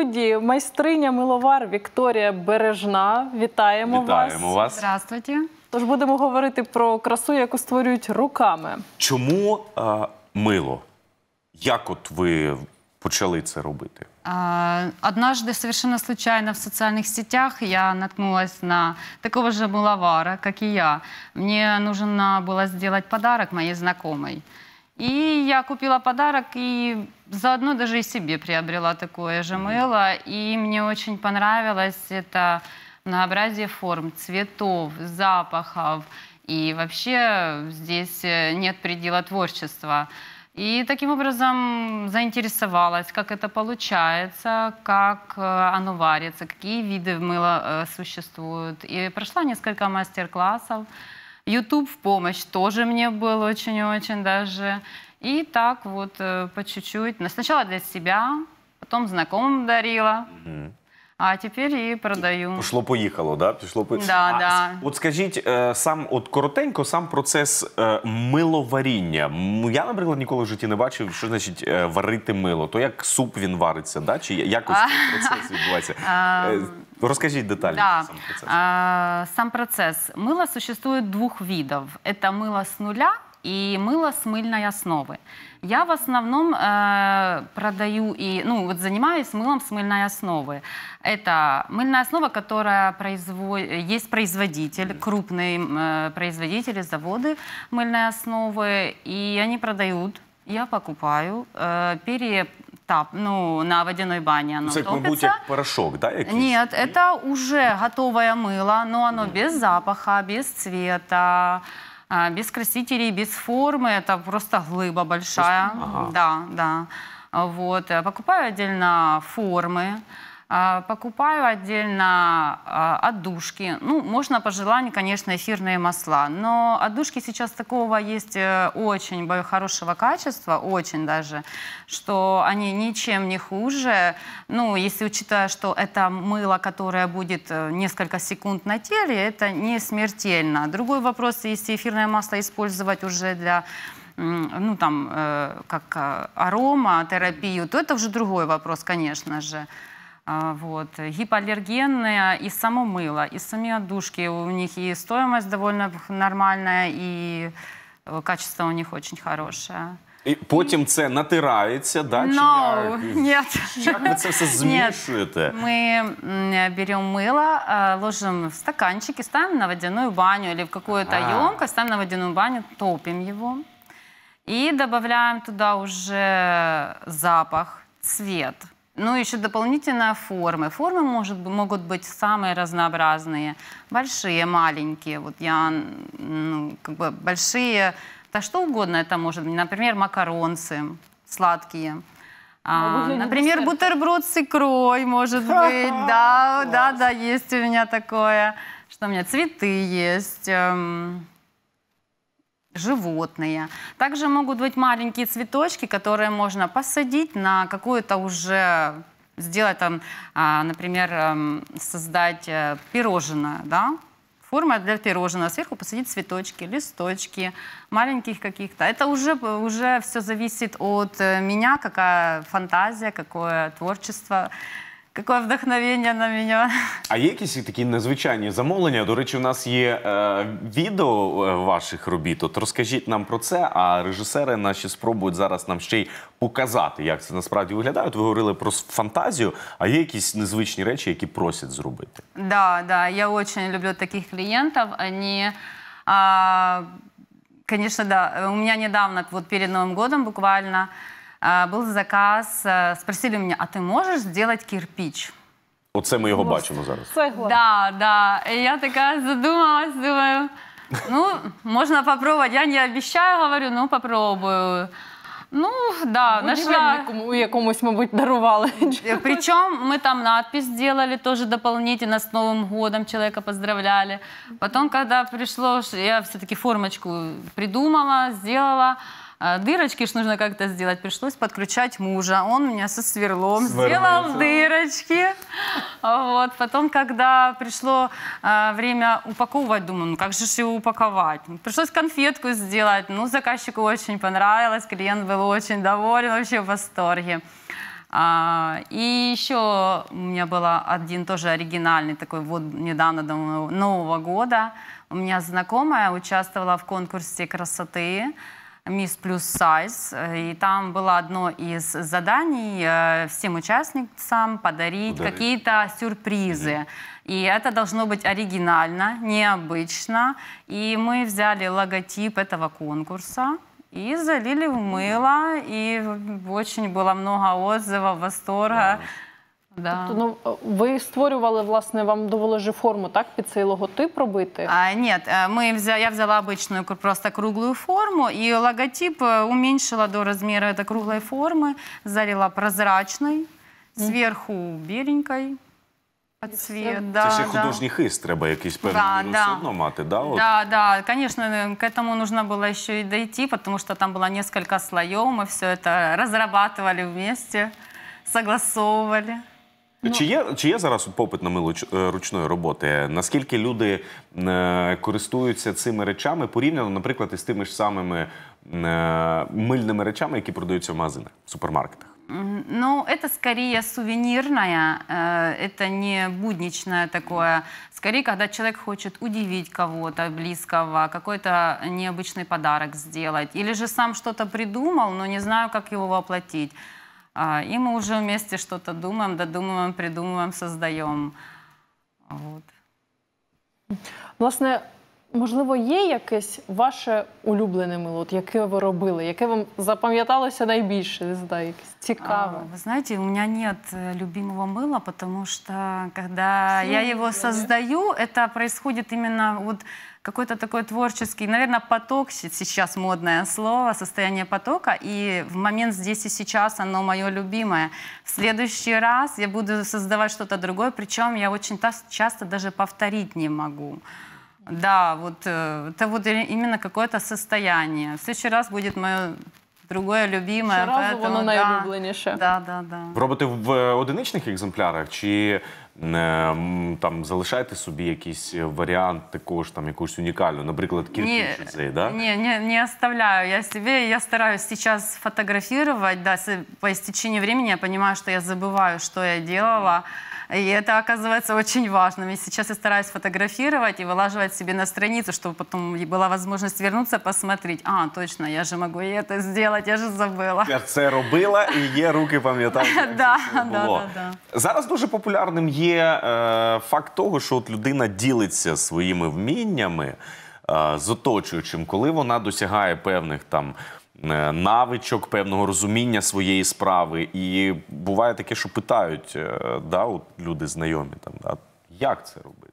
студії майстриня миловар Вікторія Бережна. Вітаємо, Вітаємо вас. вас. Здравствуйте. Тож будемо говорити про красу, яку створюють руками. Чому е, мило? Як от ви почали це робити? А, Однажды совершенно случайно в социальных сетях я наткнулась на такого же мыловара, как и я. Мне нужно было сделать подарок моей знакомой. И я купила подарок и заодно даже и себе приобрела такое же мыло. И мне очень понравилось это многообразие форм, цветов, запахов. И вообще здесь э, нет предела творчества. И таким образом заинтересовалась, как это получается, как э, оно варится, какие виды мыла э, существуют. И прошла несколько мастер-классов. YouTube в помощь тоже мне был очень-очень даже. И так вот э, по чуть-чуть. Сначала для себя, потом знакомым дарила, а теперь и продаю. Пішло поїхало, да? Пішло по... Да, а, да. с- От скажіть, е, сам от коротенько, сам процес е, миловаріння. М, Я, наприклад, ніколи в житті не бачив, що значить е, варити мило. То як суп він вариться, да? чи якось цей процес відбувається? Е, Розкажіть деталі Да. сам процес. А, сам процесс. Мыло существует двух видов. Это мыло с нуля и мыло с мыльной основы. Я в основном э, продаю и, ну, вот занимаюсь мылом с мыльной основы. Это мыльная основа, которая производит, есть производитель, крупные э, производители, заводы мыльной основы, и они продают. Я покупаю, э, перетап, ну, на водяной бане оно Це, як, мабуть, топится. як порошок, да? якийсь? Нет, это уже готовое мыло, но оно без запаха, без цвета, а, без красителей, без формы. Это просто глыба большая. Ага. Да, да. Вот. э, Покупаю отдельно формы. А, Покупаю отдельно а, отдушки. Ну, можно по желанию, конечно, эфирные масла. Но отдушки сейчас такого есть э, очень хорошего качества, очень даже, что они ничем не хуже. Ну, если учитывая, что это мыло, которое будет э, несколько секунд на теле, это не смертельно. Другой вопрос, если эфирное масло использовать уже для ну, там, э, как э, ароматерапию, то это уже другой вопрос, конечно же. А, Вот. Гипоаллергенные и само мыло, и сами отдушки. У них и стоимость довольно нормальная, и э, качество у них очень хорошее. І потім це натирається, да? чи No, як? нет. Як ви це все змішуєте? Мы м, берем мыло, э, ложим в стаканчики, ставим на водяную баню или в какую-то А. емкость, ставим на водяную баню, топим его. И добавляем туда уже запах, цвет. ну, еще дополнительные формы. Формы может, могут быть самые разнообразные. Большие, маленькие. Вот я, ну, как бы большие, да что угодно это может быть. Например, макаронцы сладкие. А, например, бутерброд с икрой, может быть. Да, да, да, есть у меня такое. Что у меня цветы есть. эм, животные. Также могут быть маленькие цветочки, которые можно посадить на какую-то уже сделать там, а, например, эм, создать э, пирожное, да? Форма для пирожного. Сверху посадить цветочки, листочки, маленьких каких-то. Это уже, уже все зависит от э, меня, какая фантазия, какое творчество, какое вдохновение на меня. А є якісь такі незвичайні замовлення? До речі, у нас є е, відео е, ваших робіт. От розкажіть нам про це, а режисери наші спробують зараз нам ще й показати, як це насправді виглядає. От ви говорили про фантазію, а є якісь незвичні речі, які просять зробити. Да, да, я очень люблю таких клиентов. Они, а, конечно, да. У меня недавно, вот перед Новым годом буквально, был заказ. а, Спросили у меня, а ты можешь сделать кирпич? Оце ми його бачимо зараз. Цегла. Да, да. И я такая задумалась, думаю, ну, можно попробовать. Я не обещаю, говорю, ну, попробую. Ну, да, нашла. Будівельнику у якомусь, мабуть, дарували. Причем мы там надпись сделали тоже дополнительно с Новым годом, человека поздравляли. Потом, когда пришло, ш- я все-таки формочку придумала, сделала. А, Дырочки ж нужно как-то сделать. Пришлось подключать мужа. Он меня со сверлом Сверлился. сделал дырочки. Вот. Потом, когда пришло а, время упаковывать, думаю, ну как же его упаковать? Пришлось конфетку сделать. Ну, заказчику очень понравилось, клиент был очень доволен, вообще в восторге. А, и еще у меня был один тоже оригинальный такой вот недавно до Нового года. У меня знакомая участвовала в конкурсе красоты Мисс Плюс Сайз. И там было одно из заданий э, всем участницам подарить, Подарить. какие-то сюрпризы. И это должно быть оригинально, необычно. И мы взяли логотип этого конкурса и залили в мыло. И очень было много отзывов, восторга. Да. Ну, ви створювали, власне, вам довелося же форму, так, під цей логотип робити? А, нет, э, мы взя- я взяла обычную кр- просто круглую форму и логотип э, уменьшила до размера этой круглой формы, залила прозрачной, сверху беленькой под цвет. Да, Це ще да. художній хист, треба якийсь певний Да, він да. все одно мати, да? От. Да, да, конечно, э, к этому нужно было еще и дойти, потому что там было несколько слоев, мы все это разрабатывали вместе, согласовывали. Чи, є, чи є зараз от попит на мило ч- е, ручної роботи? Наскільки люди е, користуються цими речами порівняно, наприклад, із тими ж самими е, мильними речами, які продаються в магазинах, в супермаркетах? М, Ну, это скорее сувенирное, э, это не будничное такое. Скорее, когда человек хочет удивить кого-то близкого, какой-то необычный подарок сделать. Или же сам что-то придумал, но не знаю, как его воплотить. А, И мы уже вместе что-то думаем, додумываем, придумываем, создаем. Вот. Власне, можливо, є якесь ваше улюблене мило, от яке ви робили, яке вам запам'яталося найбільше, не знаю, якесь цікаве. А, Вы знаете, у меня нет э, любимого мыла, потому что когда я его Сложно, да? создаю, это происходит именно вот какой-то такой творческий, наверное, поток, се- сейчас модное слово, состояние потока, и в момент здесь и сейчас оно мое любимое. В следующий раз я буду создавать что-то другое, причем я очень тас- часто даже повторить не могу. Да, вот э, это вот и- именно какое-то состояние. В следующий раз будет мое другое любимое. Щоразу поэтому воно да. найулюбленіше. Да, да, да. Ви робите в е, одиничних екземплярах, чи е, м, там залишаєте собі якийсь варіант такого ж там якогось унікального, наприклад, кірпіч цей, да? не, не, не оставляю я себе. Я стараюсь сейчас фотографировать. Да, с- по истечении времени я понимаю, что я забываю, что я делала. И это оказывается очень важным. И сейчас я стараюсь фотографировать и вылаживать себе на страницу, чтобы потом и была возможность вернуться, посмотреть. А, точно, я же могу и это сделать, я же забыла. Я це робила і є руки, пам'ятаю. як Да, це все да, було. да, Зараз дуже популярним є е, факт того, що от людина ділиться своїми вміннями е, з оточуючим, коли вона досягає певних там. е, Навичок, певного розуміння своєї справи, і буває таке, що питають е, да, от люди знайомі там, а як це робити?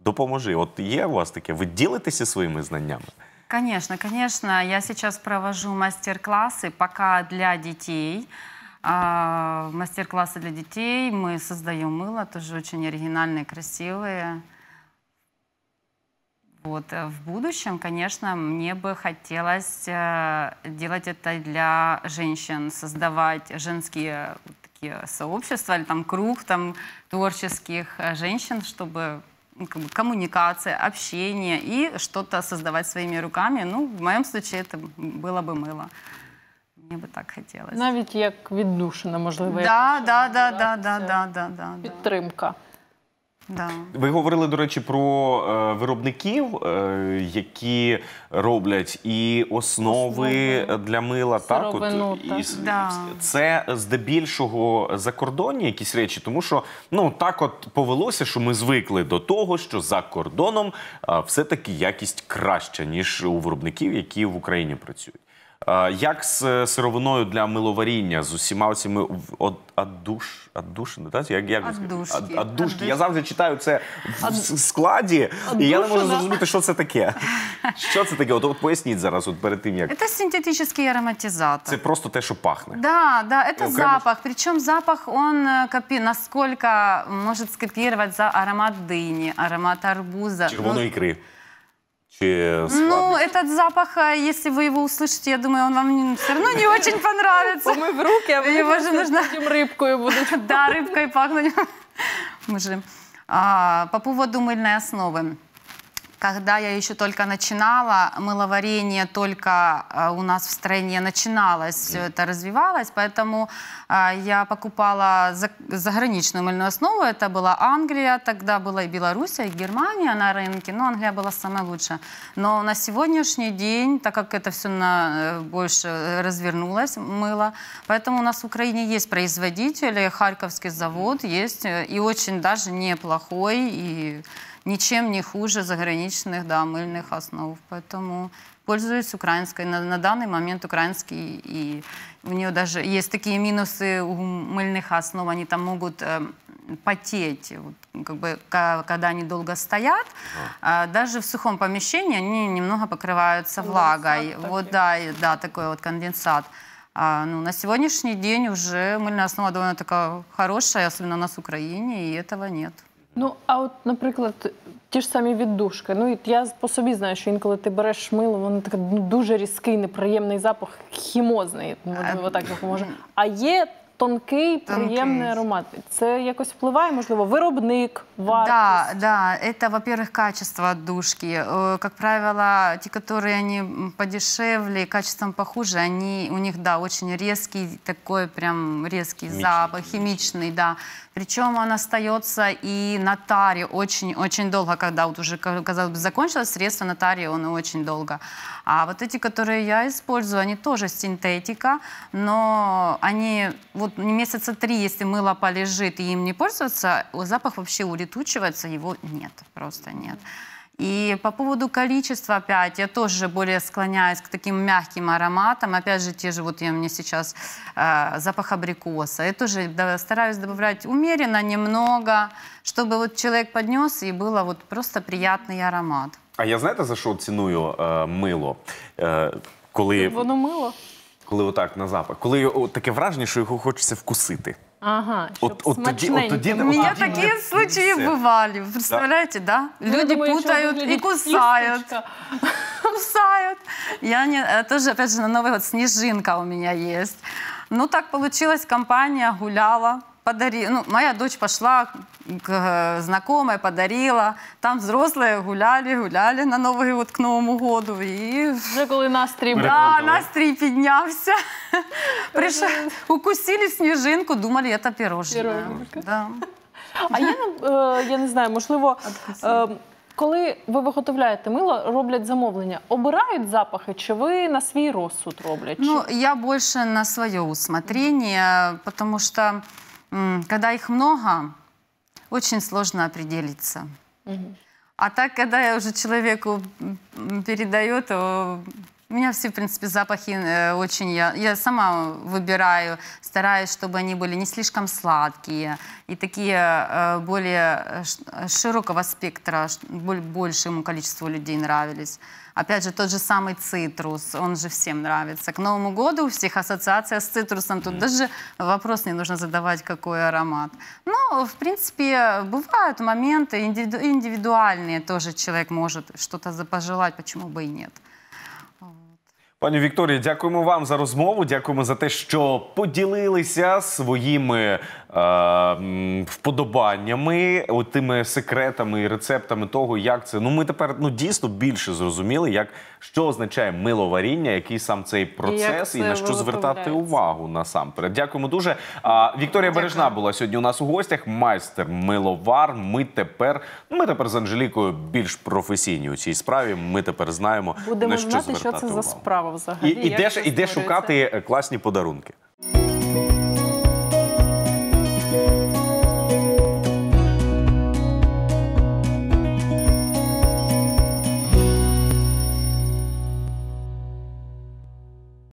Допоможи. От є у вас таке? Ви ділитеся своїми знаннями? Конечно, конечно. Я сейчас провожу мастер-классы пока для детей. А, Мастер-классы для детей. Мы создаем мыло, тоже очень оригинальные, красивые. Вот. э, В будущем, конечно, мне бы хотелось э, делать это для женщин, создавать женские вот такие сообщества или там круг там творческих э, женщин, чтобы ну, как бы коммуникация, общение и что-то создавать своими руками. Ну, в моем случае это было бы мыло. Мне бы так хотелось. Навіть як віддушина, можливо, Да, якась, да, щоб да, була да, да, ця да, да, да, да, Підтримка. Да. Ви говорили, до речі, про е, виробників, е, які роблять і основи Основи. для мила. Так, Сировину, і так. с- Да. це здебільшого закордонні якісь речі, тому що ну так от повелося, що ми звикли до того, що за кордоном е, все-таки якість краща, ніж у виробників, які в Україні працюють. Е, Як з е, сировиною для миловаріння, з усіма цими адуш, адушини, так? Як, як ви скажете? Отдушки. Ад- Аддушки. Я Отдушки. завжди читаю це в с- складі, і я не можу Аддушина? зрозуміти, що це таке. Що це таке? От, от поясніть зараз, от перед тим як. Это синтетический ароматизатор. Це просто те, що пахне. Да, да, это Ну, окремо- запах. Причем запах, он э, копи... насколько может скопировать за аромат дыни, аромат арбуза. Червоної ікри. Ну, складно? ну, этот запах, э, если вы его услышите, я думаю, он вам все равно не очень понравится. Помив руки, а вони Його ж просто нужно- потім рибкою будуть. Да, рыбкой пахнуть. Мы же. А, По поводу мыльной основы. Когда я еще только начинала, мыловарение только э, у нас в стране начиналось, все это развивалось, поэтому э, я покупала за- заграничную мыльную основу. Это была Англия, тогда была и Белоруссия, и Германия на рынке, но Англия была самая лучшая. Но на сегодняшний день, так как это все на, э, больше развернулось, мыло, поэтому у нас в Украине есть производители, Харьковский завод есть, и очень даже неплохой, и ничем не хуже заграничных да, мыльных основ. Поэтому пользуюсь украинской. На, на данный момент украинский, и у нее даже есть такие минусы у мыльных основ, они там могут э, потеть, вот, как бы, когда они долго стоят. А даже в сухом помещении они немного покрываются влагой. Конденсат Вот такой. да, и- да, такой вот конденсат. А, ну, на сегодняшний день уже мыльная основа довольно такая хорошая, особенно у нас в Украине, и этого нет. Ну, а от, наприклад, ті ж самі віддушки. Ну, і я по собі знаю, що інколи ти береш мило, воно таке ну, дуже різкий, неприємний запах, хімозний, можливо, так як може. А є тонкий, Тонкий. приємний аромат. Це якось впливає, можливо, виробник, Да, вартість. да, это, во-первых, качество отдушки. Э, Как правило, те, которые они м, подешевле, качеством похуже, они, у них, да, очень резкий, такой прям резкий Химичный. запах, химичный, да. Причем он остается и на таре очень-очень долго, когда вот уже, ка- казалось бы, закончилось средство на таре, он очень долго. А вот эти, которые я использую, они тоже синтетика, но они вот месяца три, если мыло полежит и им не пользоваться, запах вообще улетучивается, его нет, просто нет. И по поводу количества опять, я тоже более склоняюсь к таким мягким ароматам. Опять же, те же, вот я, мне сейчас э, запах абрикоса. Я тоже да, стараюсь добавлять умеренно, немного, чтобы вот человек поднес и было вот просто приятный аромат. А я знаєте за що ціную е, мило? Е, коли, Воно мило. коли отак на запах, коли о, таке враження, що його хочеться вкусити. Ага, щоб От- от тоді- смачненько от тоді- У було. от меня тоді такие не- случаи все. бывали, представляете, да? Я Люди думаю, що путают виглядить и кусают. кісточка. кусают. Я не, э, тоже, опять же, на Новый год снежинка у меня есть. Ну, так получилось, компания гуляла, подарила. Ну, моя дочь пошла к э, знакомой, подарила. Там взрослые гуляли, гуляли на Новый год к Новому году. И Вже коли настрій був. да, Переплутали. настрій піднявся. Пришли, укусили снежинку, думали, это пирожное. Пироженка. Да. А є, е, я не знаю, можливо, е, коли ви виготовляєте мило, роблять замовлення, обирають запахи, чи ви на свій розсуд роблять? Чи- Ну, я больше на свое усмотрение, потому что м, когда их много, очень сложно определиться. А так, когда я уже человеку передаю, то у меня все, в принципе, запахи э, очень... Я, я сама выбираю, стараюсь, чтобы они были не слишком сладкие и такие э, более э, широкого спектра, большему количеству людей нравились. Опять же, тот же самый цитрус, он же всем нравится. К Новому году у всех ассоциация с цитрусом. Тут даже вопрос не нужно задавать, какой аромат. Ну, в принципе, бывают моменты индивиду- индивидуальные. Тоже человек может что-то за- пожелать, почему бы и нет. Пані Вікторія, дякуємо вам за розмову. Дякуємо за те, що поділилися своїми е, м, вподобаннями, от тими секретами і рецептами того, як це. Ну, ми тепер ну дійсно більше зрозуміли, як що означає миловаріння, який сам цей процес, і, це на що звертати увагу насамперед. Дякуємо дуже. А, Вікторія Бережна була сьогодні у нас у гостях. Майстер миловар. Ми тепер, ми тепер з Анжелікою більш професійні у цій справі. Ми тепер знаємо Будемо на що знати, що звертати це за справа взагалі. І, і, як де, і де шукати е, класні подарунки.